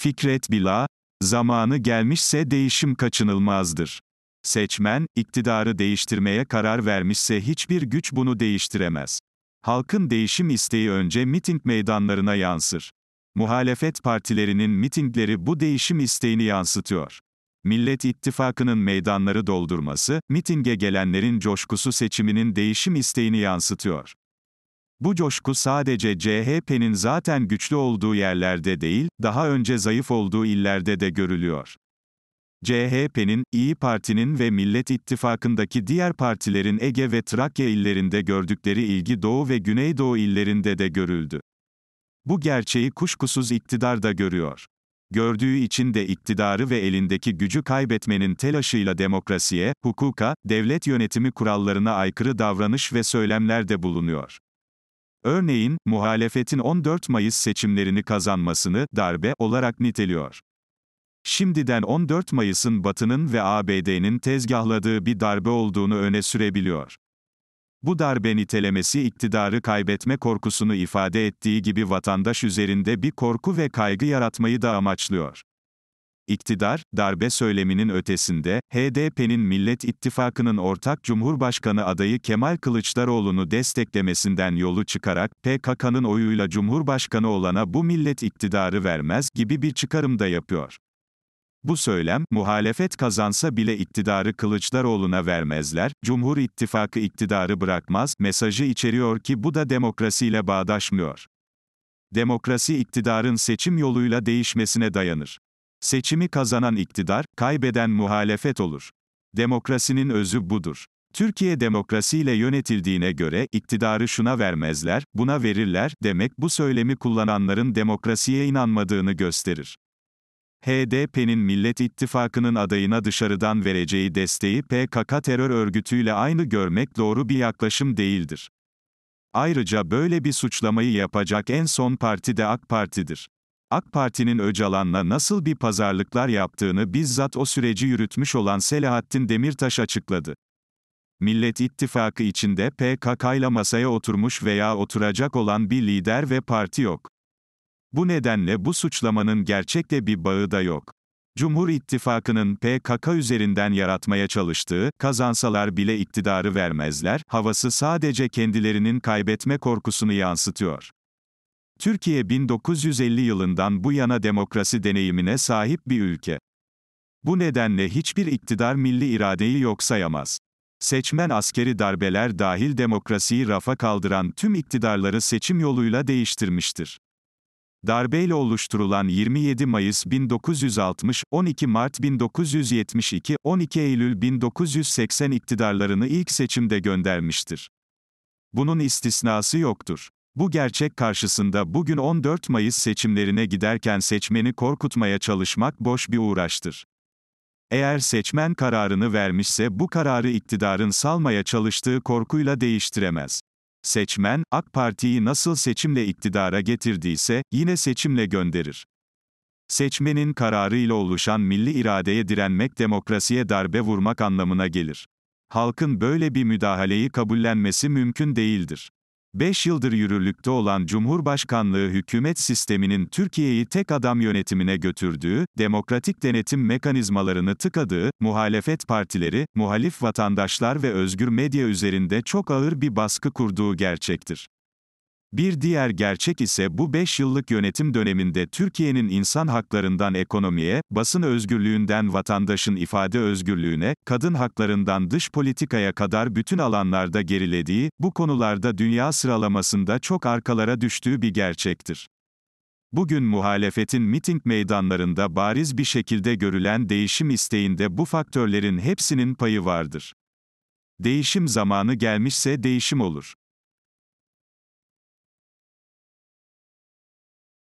Fikret Bila, zamanı gelmişse değişim kaçınılmazdır. Seçmen, iktidarı değiştirmeye karar vermişse hiçbir güç bunu değiştiremez. Halkın değişim isteği önce miting meydanlarına yansır. Muhalefet partilerinin mitingleri bu değişim isteğini yansıtıyor. Millet İttifakı'nın meydanları doldurması, mitinge gelenlerin coşkusu seçiminin değişim isteğini yansıtıyor. Bu coşku sadece CHP'nin zaten güçlü olduğu yerlerde değil, daha önce zayıf olduğu illerde de görülüyor. CHP'nin, İyi Parti'nin ve Millet İttifakı'ndaki diğer partilerin Ege ve Trakya illerinde gördükleri ilgi Doğu ve Güneydoğu illerinde de görüldü. Bu gerçeği kuşkusuz iktidar da görüyor. Gördüğü için de iktidarı ve elindeki gücü kaybetmenin telaşıyla demokrasiye, hukuka, devlet yönetimi kurallarına aykırı davranış ve söylemlerde bulunuyor. Örneğin, muhalefetin 14 Mayıs seçimlerini kazanmasını darbe olarak niteliyor. Şimdiden 14 Mayıs'ın Batı'nın ve ABD'nin tezgahladığı bir darbe olduğunu öne sürebiliyor. Bu darbe nitelemesi iktidarı kaybetme korkusunu ifade ettiği gibi vatandaş üzerinde bir korku ve kaygı yaratmayı da amaçlıyor. İktidar, darbe söyleminin ötesinde, HDP'nin Millet İttifakı'nın ortak Cumhurbaşkanı adayı Kemal Kılıçdaroğlu'nu desteklemesinden yolu çıkarak, PKK'nın oyuyla Cumhurbaşkanı olana bu millet iktidarı vermez gibi bir çıkarım da yapıyor. Bu söylem, muhalefet kazansa bile iktidarı Kılıçdaroğlu'na vermezler, Cumhur İttifakı iktidarı bırakmaz, mesajı içeriyor ki bu da demokrasiyle bağdaşmıyor. Demokrasi iktidarın seçim yoluyla değişmesine dayanır. Seçimi kazanan iktidar, kaybeden muhalefet olur. Demokrasinin özü budur. Türkiye demokrasiyle yönetildiğine göre iktidarı şuna vermezler, buna verirler demek bu söylemi kullananların demokrasiye inanmadığını gösterir. HDP'nin Millet İttifakı'nın adayına dışarıdan vereceği desteği PKK terör örgütüyle aynı görmek doğru bir yaklaşım değildir. Ayrıca böyle bir suçlamayı yapacak en son parti de AK Parti'dir. AK Parti'nin Öcalan'la nasıl bir pazarlıklar yaptığını bizzat o süreci yürütmüş olan Selahattin Demirtaş açıkladı. Millet İttifakı içinde PKK ile masaya oturmuş veya oturacak olan bir lider ve parti yok. Bu nedenle bu suçlamanın gerçekle bir bağı da yok. Cumhur İttifakı'nın PKK üzerinden yaratmaya çalıştığı, kazansalar bile iktidarı vermezler, havası sadece kendilerinin kaybetme korkusunu yansıtıyor. Türkiye 1950 yılından bu yana demokrasi deneyimine sahip bir ülke. Bu nedenle hiçbir iktidar milli iradeyi yok sayamaz. Seçmen askeri darbeler dahil demokrasiyi rafa kaldıran tüm iktidarları seçim yoluyla değiştirmiştir. Darbeyle oluşturulan 27 Mayıs 1960, 12 Mart 1972, 12 Eylül 1980 iktidarlarını ilk seçimde göndermiştir. Bunun istisnası yoktur. Bu gerçek karşısında bugün 14 Mayıs seçimlerine giderken seçmeni korkutmaya çalışmak boş bir uğraştır. Eğer seçmen kararını vermişse bu kararı iktidarın salmaya çalıştığı korkuyla değiştiremez. Seçmen, AK Parti'yi nasıl seçimle iktidara getirdiyse, yine seçimle gönderir. Seçmenin kararıyla oluşan milli iradeye direnmek demokrasiye darbe vurmak anlamına gelir. Halkın böyle bir müdahaleyi kabullenmesi mümkün değildir. 5 yıldır yürürlükte olan Cumhurbaşkanlığı hükümet sisteminin Türkiye'yi tek adam yönetimine götürdüğü, demokratik denetim mekanizmalarını tıkadığı, muhalefet partileri, muhalif vatandaşlar ve özgür medya üzerinde çok ağır bir baskı kurduğu gerçektir. Bir diğer gerçek ise bu 5 yıllık yönetim döneminde Türkiye'nin insan haklarından ekonomiye, basın özgürlüğünden vatandaşın ifade özgürlüğüne, kadın haklarından dış politikaya kadar bütün alanlarda gerilediği, bu konularda dünya sıralamasında çok arkalara düştüğü bir gerçektir. Bugün muhalefetin miting meydanlarında bariz bir şekilde görülen değişim isteğinde bu faktörlerin hepsinin payı vardır. Değişim zamanı gelmişse değişim olur.